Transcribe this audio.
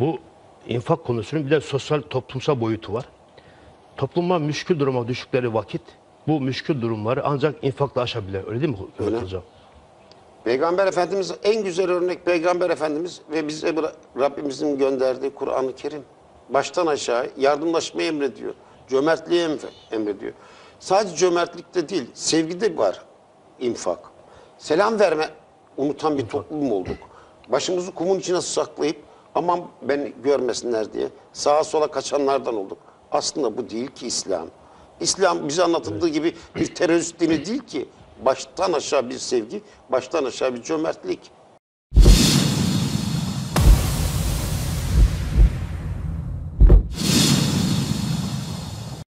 Bu infak konusunun bir de sosyal toplumsal boyutu var. Topluma müşkül duruma düştükleri vakit bu müşkül durumları ancak infakla aşabilir. Öyle değil mi Öyle. hocam? Peygamber Efendimiz en güzel örnek Peygamber Efendimiz ve bize Rabbimizin gönderdiği Kur'an-ı Kerim. Baştan aşağı yardımlaşmayı emrediyor. Cömertliği em- emrediyor. Sadece cömertlikte değil, sevgide var infak. Selam verme unutan bir toplum olduk. Başımızı kumun içine saklayıp aman beni görmesinler diye sağa sola kaçanlardan olduk. Aslında bu değil ki İslam. İslam bize anlatıldığı gibi bir terörist dini değil ki. Baştan aşağı bir sevgi, baştan aşağı bir cömertlik.